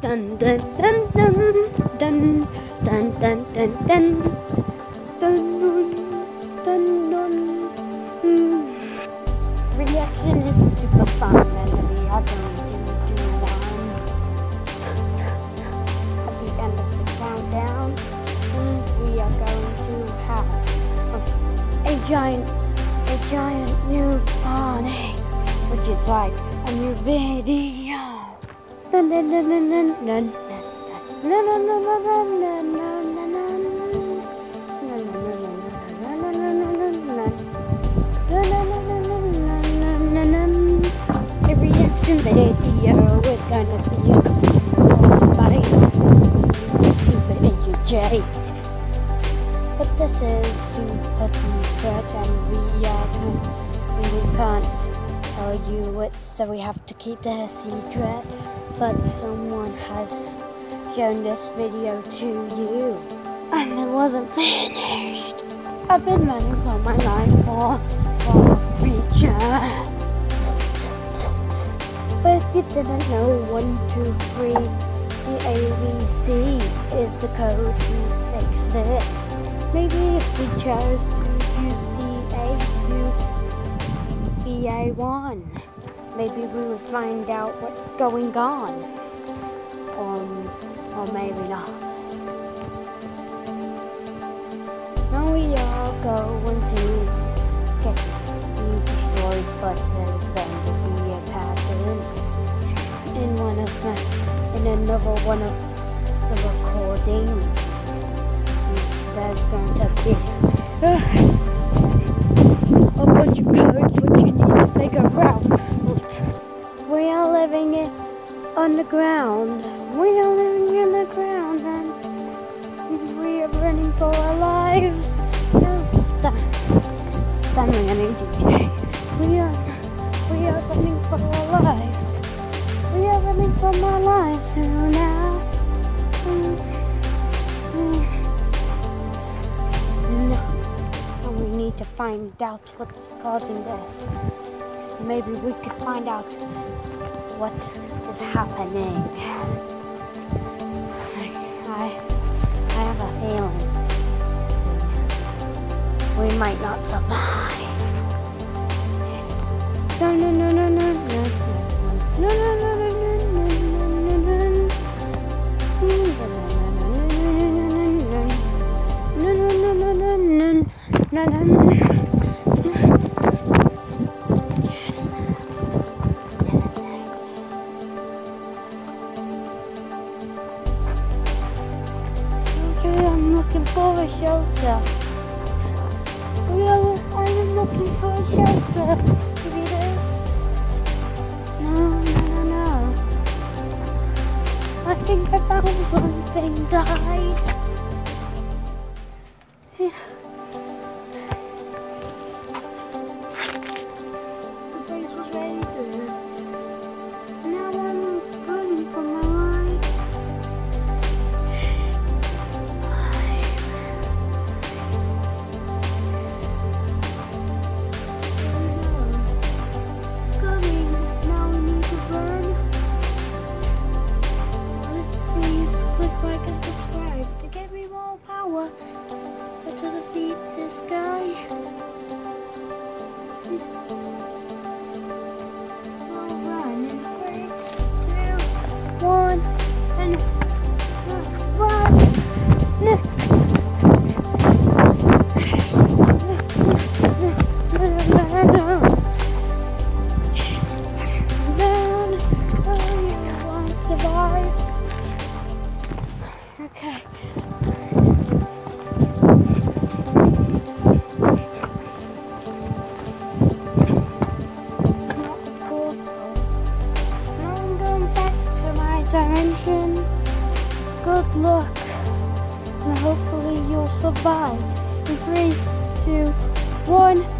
Dun dun dun dun dun dun dun dun dun dun dun dun. Mm. Reaction is super fun, are going to do one at the end of the countdown. We are going to have a, a giant, a giant new party, which is like a new video. Video is gonna be by Super Agent J. But this is super secret and we are and we can't tell you it, so we have to keep a secret. But someone has shown this video to you, and it wasn't finished. I've been running for my life for a feature. But if you didn't know, one, two, three, the ABC is the code to exist. Maybe if we chose to use the A to BA1, maybe we would find out what's going on. Or, or maybe not. Now we are going to get destroyed, but there's going to be a pattern in one of the, in another one of the recordings. There's going to be uh, a bunch of codes which you need to figure out. We are living it on the ground. We are living on the ground and we are running for our lives. DJ. We are, we are running for our lives. We are running for our lives now. Mm, mm. And we need to find out what's causing this. Maybe we could find out what is happening. I, I, have a feeling we might not survive. No, no, no, no, no, no, no, no, no, no, for a shelter. Well, I'm looking for a shelter. Maybe this. No, no, no, no. I think I found something died. 我。You'll survive. In three, two, one.